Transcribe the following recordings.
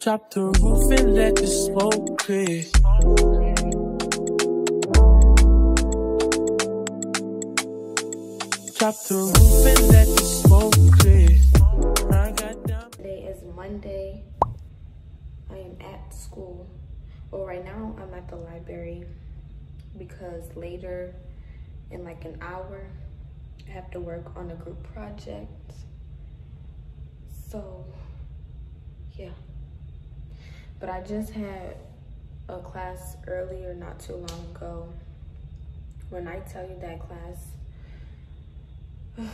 Drop the roof and let the smoke clear. Drop the roof and let the smoke clear. I got down. Today is Monday. I am at school. Well, right now I'm at the library because later in like an hour I have to work on a group project. So, yeah. But I just had a class earlier not too long ago. When I tell you that class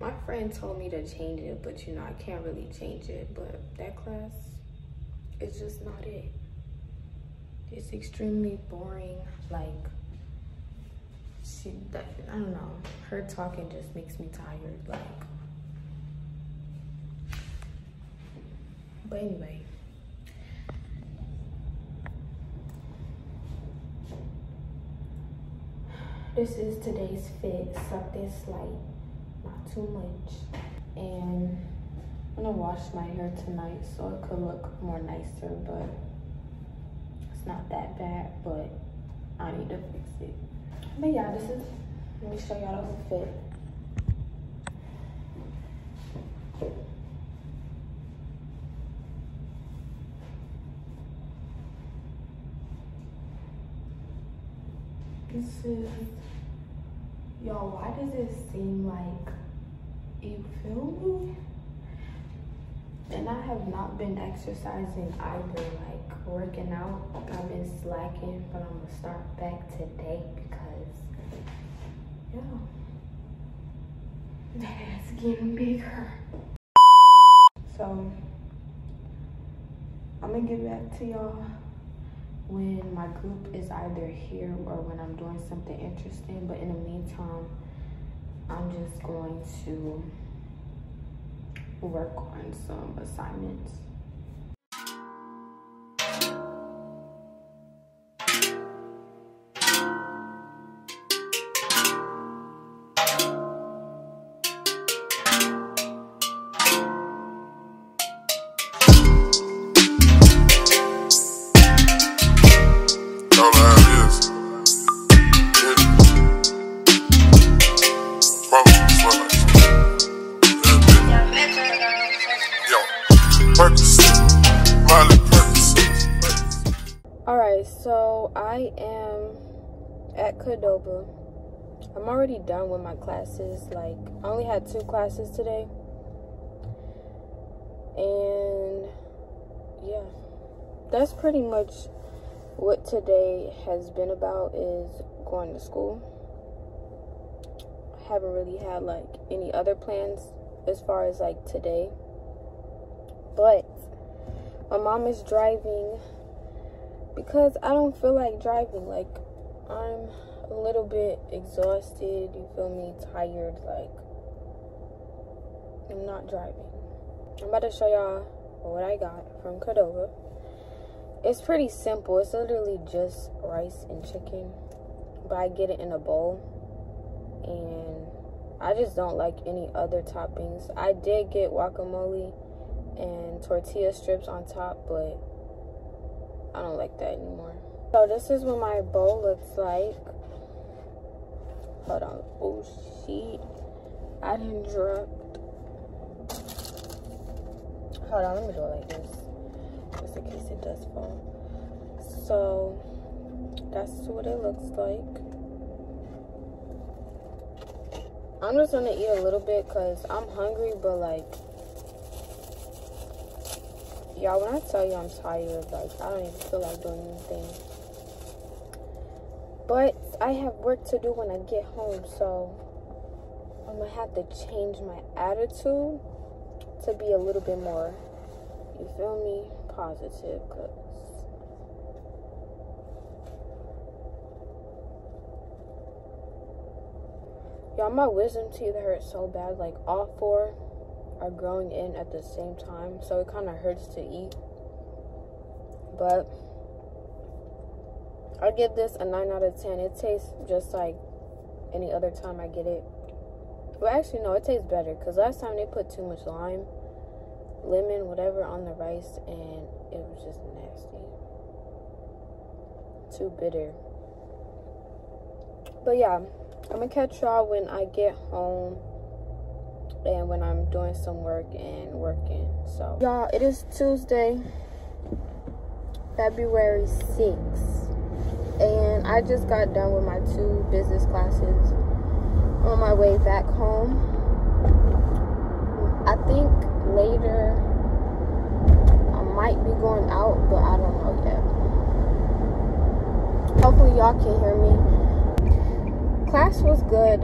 my friend told me to change it, but you know, I can't really change it. But that class is just not it. It's extremely boring. Like, she, that, I don't know, her talking just makes me tired. Like, but anyway. This is today's fit. Suck this light, not too much. And I'm gonna wash my hair tonight so it could look more nicer, but it's not that bad, but I need to fix it. But yeah, this is, let me show y'all the whole fit. Y'all, why does it seem like, you feel me? And I have not been exercising either, like working out. I've been slacking, but I'm gonna start back today because, yeah, that's getting bigger. So, I'm gonna get back to y'all when my group is either here or when I'm doing something interesting. But in the meantime, I'm just going to work on some assignments. Qdoba. I'm already done with my classes. Like, I only had two classes today. And yeah, that's pretty much what today has been about is going to school. I haven't really had like any other plans as far as like today. But my mom is driving because I don't feel like driving. Like I'm a little bit exhausted, you feel me, tired, like I'm not driving. I'm about to show y'all what I got from Qdoba. It's pretty simple. It's literally just rice and chicken. But I get it in a bowl. And I just don't like any other toppings. I did get guacamole and tortilla strips on top, but I don't like that anymore. So this is what my bowl looks like. Hold on. Um, oh shit. I didn't drop. Hold on, let me do it like this. Just in case it does fall. So that's what it looks like. I'm just gonna eat a little bit because I'm hungry, but like Y'all, when I tell you I'm tired, like, I don't even feel like doing anything. But I have work to do when I get home, so I'm gonna have to change my attitude to be a little bit more, you feel me, positive, because Y'all, my wisdom teeth hurt so bad. Like, all four are growing in at the same time, so it kind of hurts to eat. But I give this a 9 out of 10. It tastes just like any other time I get it. Well, actually, no, it tastes better because last time they put too much lime. lemon, whatever, on the rice, and it was just nasty. Too bitter. But yeah, I'm gonna catch y'all when I get home and when I'm doing some work and working. So, y'all, it is Tuesday, February 6th, and I just got done with my two business classes on my way back home. I think later I might be going out, but I don't know yet. Hopefully, y'all can hear me. Class was good.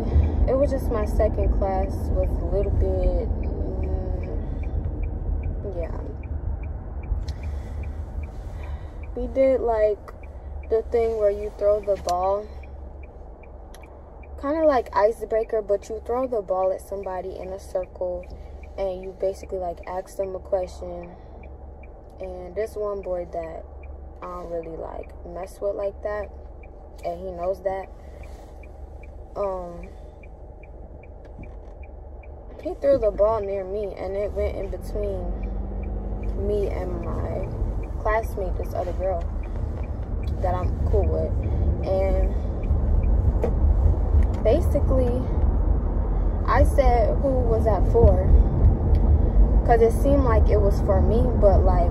It was just my second class with a little bit, mm, yeah. We did like the thing where you throw the ball kind of like icebreaker, but you throw the ball at somebody in a circle and you basically like ask them a question. And this one boy that I don't really like mess with like that, and he knows that. Um, he threw the ball near me, and it went in between me and my classmate, this other girl that I'm cool with, and basically, I said who was that for? because it seemed like it was for me, but like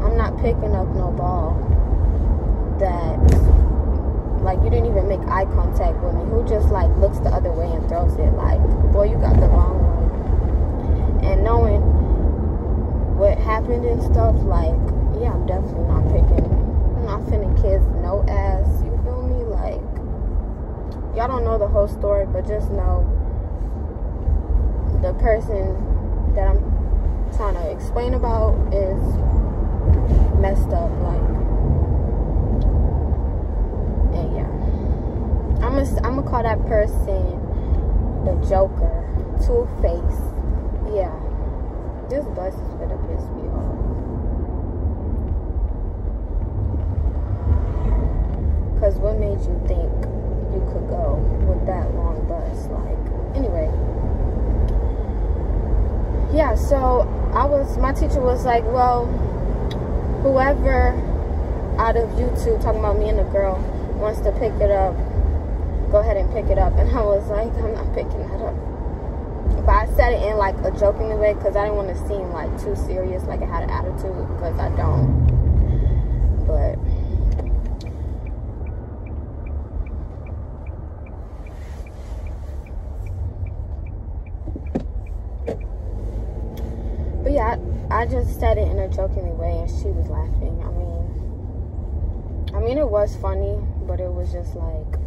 I'm not picking up no ball that like you didn't even make eye contact with me. Who just like looks the other way and throws it? Like, boy, you got the wrong one. And knowing what happened and stuff, like, yeah, I'm definitely not picking. I'm not finna kids no ass. You feel me? Like, y'all don't know the whole story, but just know the person that I'm trying to explain about is messed up. Like, and yeah, I'm gonna I'm call that person the Joker, Two Face. Yeah, this bus is gonna piss me off. Cause what made you think you could go with that long bus? Like, anyway. Yeah, so I was, my teacher was like, well, whoever out of you two, talking about me and the girl, wants to pick it up, go ahead and pick it up. And I was like, I'm not picking that up. But I said it in like a joking way because I didn't want to seem like too serious, like I had an attitude, because I don't. But yeah, I, just said it in a joking way, and she was laughing. I mean, I mean, it was funny, but it was just like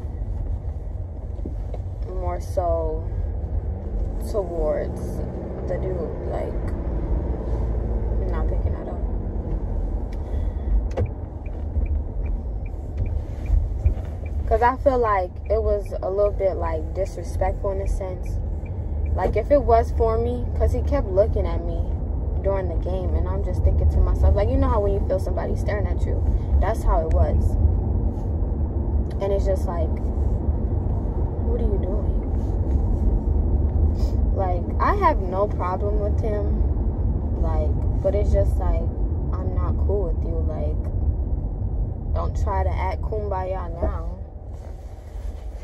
more so towards the dude, like not picking that up. Cause I feel like it was a little bit like disrespectful in a sense. Like if it was for me, cause he kept looking at me during the game, and I'm just thinking to myself, like you know how when you feel somebody staring at you, that's how it was. And it's just like, what are you doing? Like I have no problem with him, like, but it's just like I'm not cool with you. Like, don't try to act kumbaya now.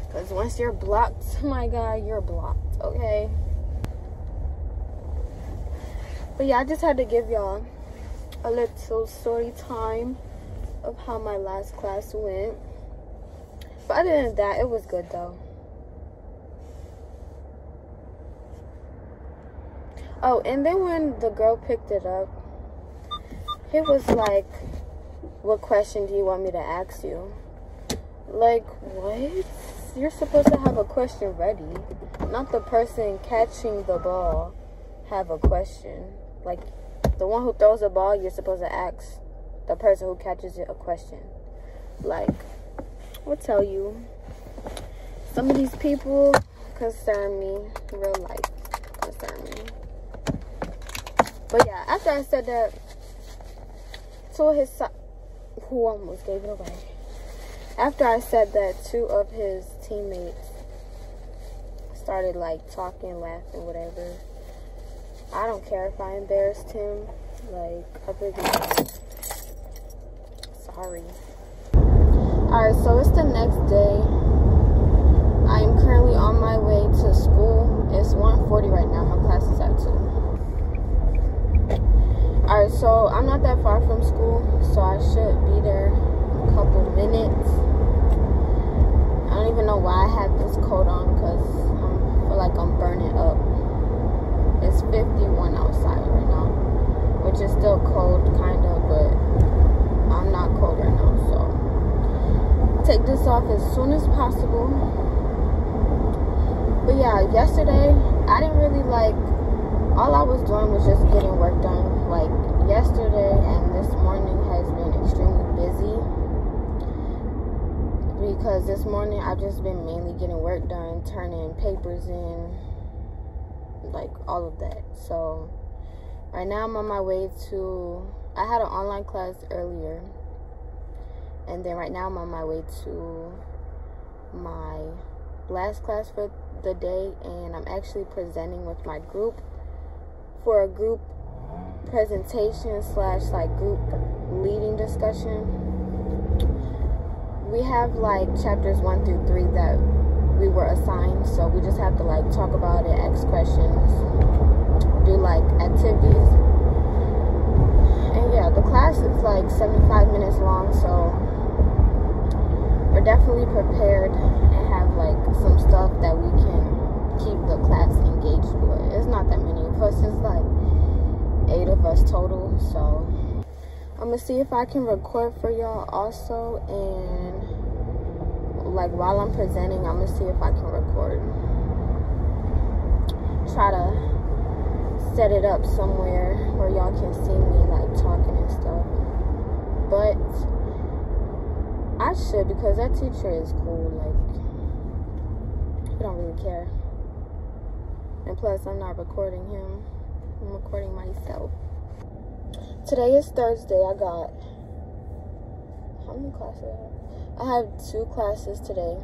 Because once you're blocked, my guy, you're blocked, okay? But yeah, I just had to give y'all a little story time of how my last class went. But other than that, it was good though. Oh, and then when the girl picked it up, it was like, What question do you want me to ask you? Like, what? You're supposed to have a question ready, not the person catching the ball have a question. Like, the one who throws the ball, you're supposed to ask the person who catches it a question. Like, I'll tell you, some of these people concern me, real life concern me. But yeah, after I said that, two of his so- who almost gave it away. After I said that, two of his teammates started like talking, laughing, whatever. I don't care if I embarrassed him. Like, I really Sorry. Alright, so it's the next day. I am currently on my way to school. It's 1.40 right now. My class is at 2. Alright, so I'm not that far from school, so I should be there in a couple minutes. I don't even know why I have this coat on because I feel like I'm burning up. It's 51 outside right now, which is still cold, kind of, but I'm not cold right now, so take this off as soon as possible. But yeah, yesterday I didn't really like. All I was doing was just getting work done. Like yesterday and this morning has been extremely busy because this morning I've just been mainly getting work done, turning papers in, like all of that. So right now I'm on my way to. I had an online class earlier, and then right now I'm on my way to my last class for the day, and I'm actually presenting with my group for a group presentation slash like group leading discussion. We have like chapters one through three that we were assigned, so we just have to like talk about it, ask questions, do like activities. And yeah, the class is like 75 minutes long, so we're definitely prepared and have like some stuff that we can keep the class engaged with. It's not that many of us, it's like eight of us total, so I'm gonna see if I can record for y'all also and like while I'm presenting, I'm gonna see if I can record. Try to set it up somewhere where y'all can see me like talking and stuff. But I should because that teacher is cool. Like, I don't really care. And plus, I'm not recording him. I'm recording myself. Today is Thursday. I got how many classes? I have two classes today.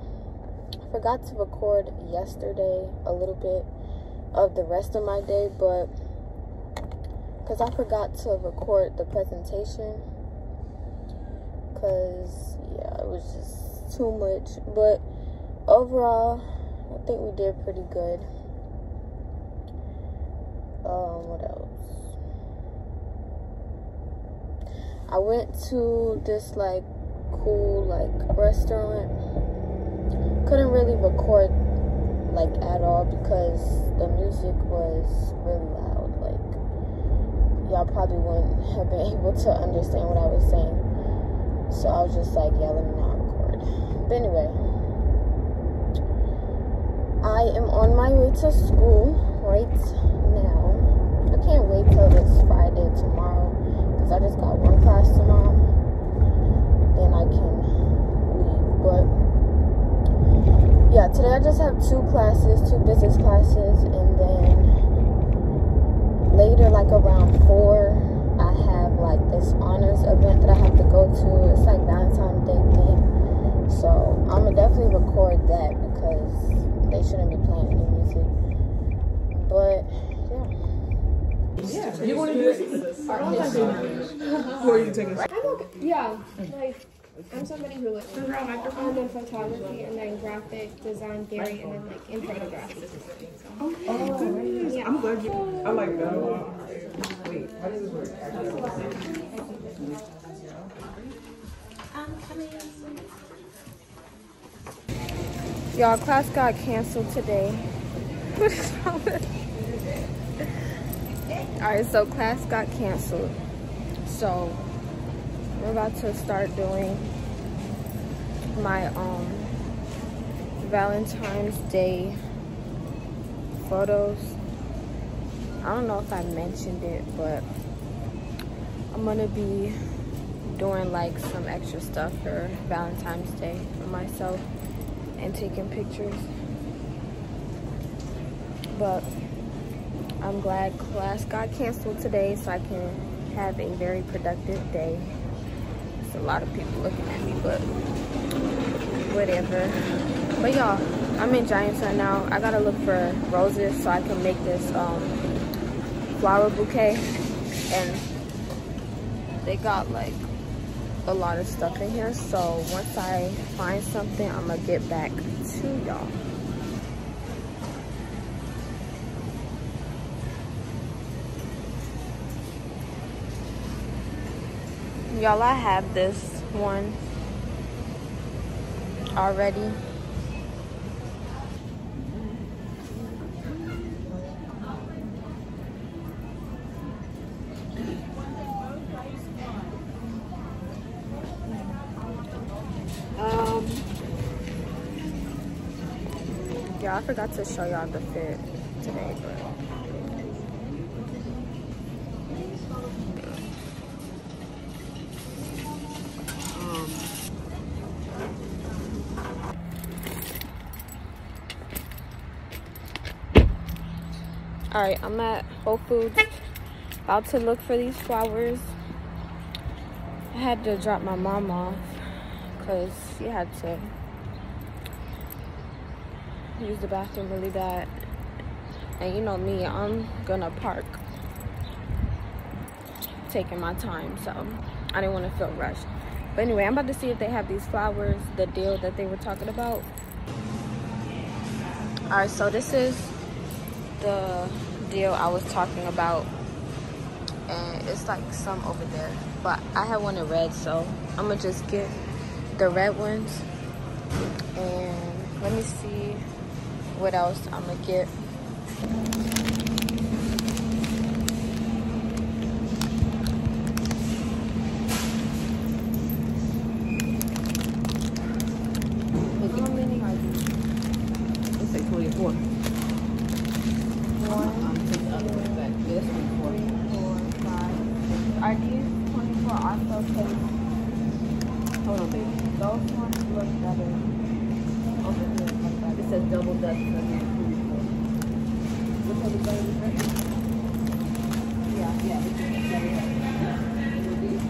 I forgot to record yesterday a little bit of the rest of my day, but because I forgot to record the presentation because yeah it was just too much. But overall i think we did pretty good. Um what else? I went to this like cool like restaurant couldn't really record like at all because the music was really loud like y'all probably wouldn't have been able to understand what i was saying so I was just like, yeah, let me not record. But anyway, I am on my way to school right now. I can't wait till it's Friday tomorrow because I just got one class tomorrow. Then I can leave. But yeah, today I just have two classes, two business classes, and then later, like around four, I have like this honors event that I have to go to. It's like Valentine's Day thing. So I'm gonna definitely record that because they shouldn't be playing any music. But yeah. You want to do it? Or are you taking I'm okay. Yeah, like I'm somebody who looks like I'm in photography and then graphic design theory and then like in photography. Oh, goodness. Yeah. I'm glad you. I like that a lot. Wait, how does this work? Y'all, class got canceled today. What is wrong with Alright, so class got canceled. So we're about to start doing my um Valentine's Day photos. I don't know if I mentioned it, but I'm gonna be doing like some extra stuff for Valentine's Day for myself and taking pictures. But I'm glad class got canceled today so I can have a very productive day. A lot of people looking at me, but whatever. But y'all, I'm in Giant Sun now. I gotta look for roses so I can make this um, flower bouquet and they got like a lot of stuff in here. So once I find something, I'm gonna get back to y'all. Y'all, I have this one already. Um, yeah, I forgot to show y'all the fit today, but All right, I'm at Whole Foods, about to look for these flowers. I had to drop my mom off because she had to use the bathroom really bad. And you know me, I'm gonna park taking my time, so I didn't want to feel rushed. But anyway, I'm about to see if they have these flowers, the deal that they were talking about. All right, so this is the deal I was talking about. And it's like some over there. But I have one in red so I'm gonna just get the red ones. And let me see what else I'm gonna get how many are these? Let's say 24. One, Um, take the other one back. Yeah, that's 24. four, five. Are these 24 also cake? Hold on, baby. Those ones look better. Over here, look better. It says double Dutch. so I need 24. Which one is better than that? Yeah. Yeah, it's just double Dutch. And then these.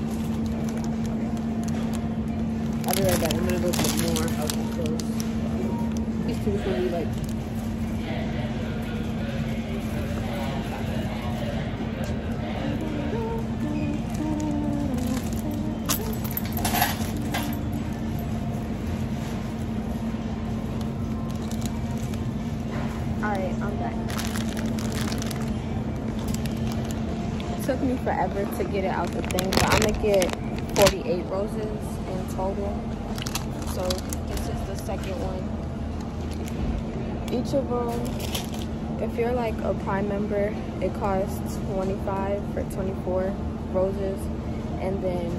I'm gonna go more of the clothes. These two be like Alright, I'm back. It took me forever to get it out the thing, but I'm gonna get 48 roses in total. So this is the second one. Each of them, if you're like a Prime member, it costs 25 for 24 roses, and then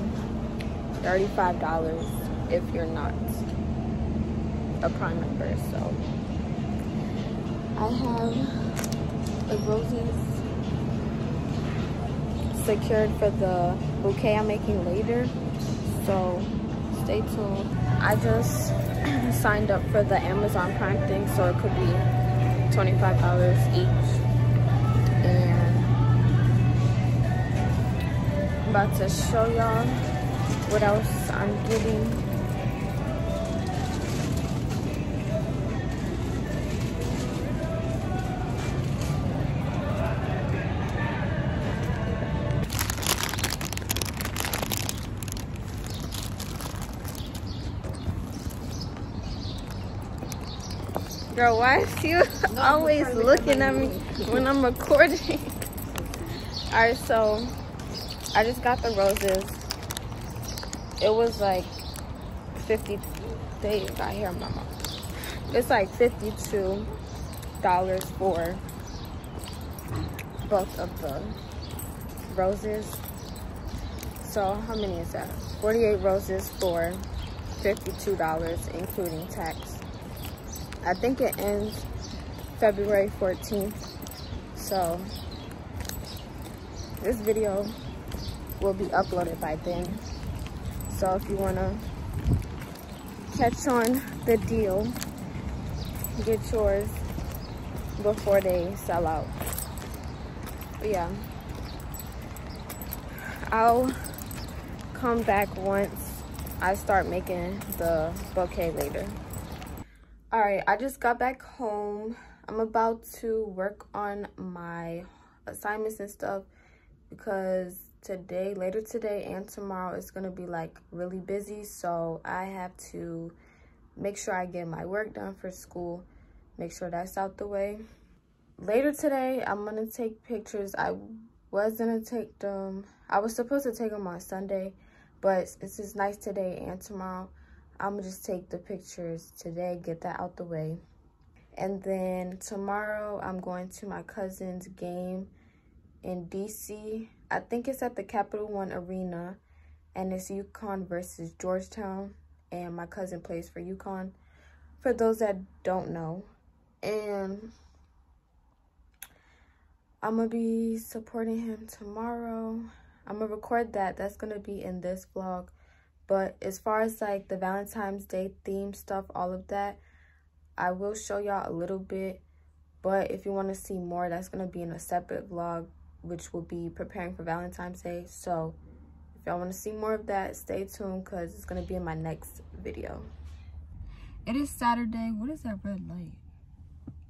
$35 if you're not a Prime member. So. I have the roses secured for the bouquet I'm making later. So stay tuned. I just signed up for the Amazon Prime thing, so it could be $25 each. And I'm about to show y'all what else I'm getting. Girl, why is you always looking at me when I'm recording? Alright, so I just got the roses. It was like 50 they got here, mama. It's like $52 for both of the roses. So how many is that? 48 roses for $52 including tax. I think it ends February 14th. So this video will be uploaded by then. So if you wanna catch on the deal, get yours before they sell out. But yeah. I'll come back once I start making the bouquet later. All right, I just got back home. I'm about to work on my assignments and stuff because today, later today and tomorrow is going to be like really busy. So I have to make sure I get my work done for school, make sure that's out the way. Later today, I'm going to take pictures. I was going to take them, I was supposed to take them on Sunday, but it's just nice today and tomorrow. I'm to just take the pictures today, get that out the way. And then tomorrow, I'm going to my cousin's game in DC. I think it's at the Capital One Arena, and it's UConn versus Georgetown and my cousin plays for UConn. For those that don't know, and I'm gonna be supporting him tomorrow. I'm gonna record that. That's gonna be in this vlog. But as far as like the Valentine's Day theme stuff, all of that, I will show y'all a little bit. But if you want to see more, that's gonna be in a separate vlog, which will be preparing for Valentine's Day. So if y'all want to see more of that, stay tuned because it's going to be in my next video. It is Saturday. What is that red light?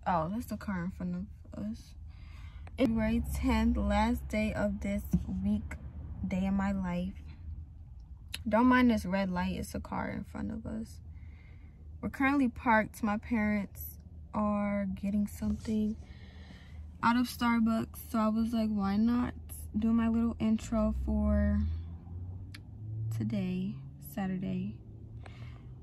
Oh, that's the car in front of us. February 10th, last day of this week, day in my life. Don't mind this red light. It's a car in front of us. We're currently parked. My parents are getting something out of Starbucks. So I was like, why not do my little intro for today, Saturday.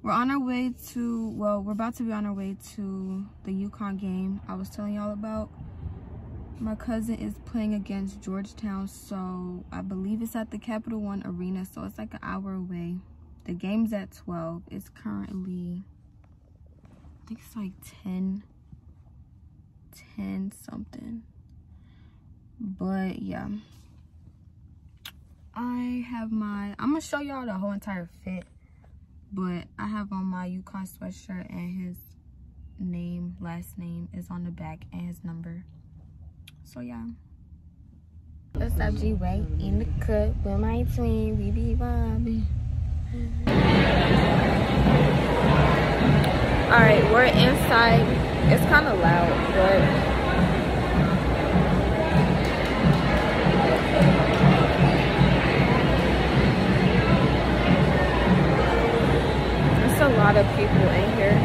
We're on our way to, well, we're about to be on our way to the UConn game I was telling y'all about. My cousin is playing against Georgetown, so I believe it's at the Capital One Arena, so it's like an hour away. The game's at 12. It's currently, I think it's like 10, 10 something. But yeah. I have my, I'm gonna show y'all the whole entire fit, but I have on my UConn sweatshirt and his name, last name is on the back and his number. So yeah. What's up, G Way? In the cut with my twin, we be vibing. Alright, we're inside. It's kind of loud, but there's a lot of people in here.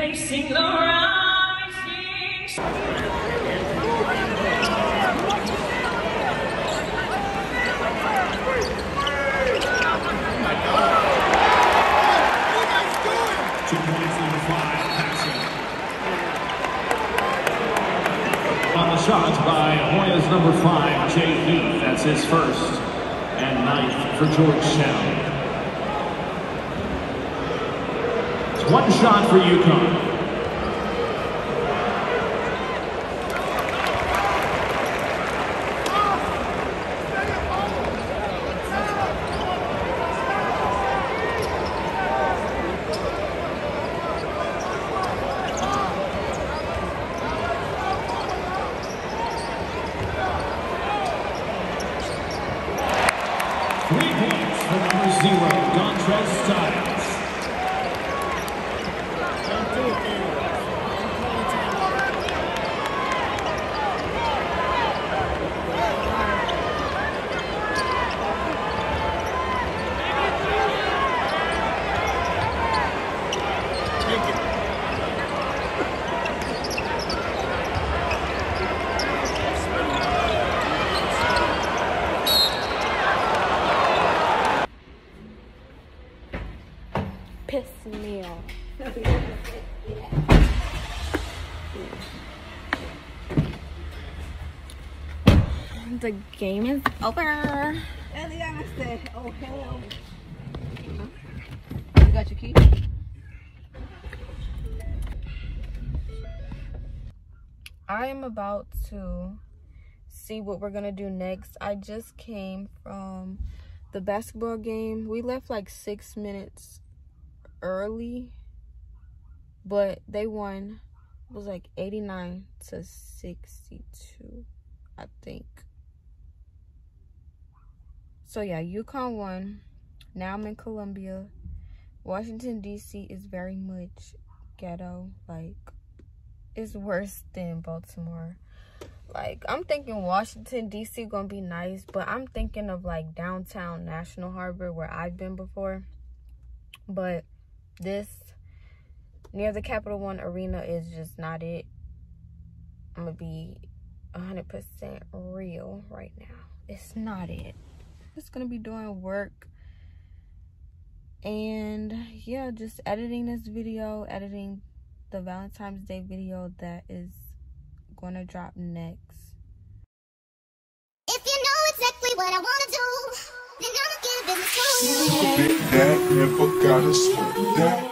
Facing the rising. Two points, five, passing. On the shot by Hoya's number five, Jay Heath. That's his first and ninth for Georgetown. One shot for UConn. Game is over. Said, oh, hello. You got your key? I am about to see what we're gonna do next. I just came from the basketball game. We left like six minutes early, but they won. It was like 89 to 62, I think. So yeah, UConn won. Now I'm in Columbia. Washington D.C. is very much ghetto. Like it's worse than Baltimore. Like I'm thinking Washington D.C. gonna be nice, but I'm thinking of like downtown National Harbor where I've been before. But this near the Capital One Arena is just not it. I'm gonna be 100% real right now. It's not it. Just gonna be doing work and yeah, just editing this video, editing the Valentine's Day video that is gonna drop next. If you know exactly what I wanna do, then I'ma give it to you. Never got a sweat that.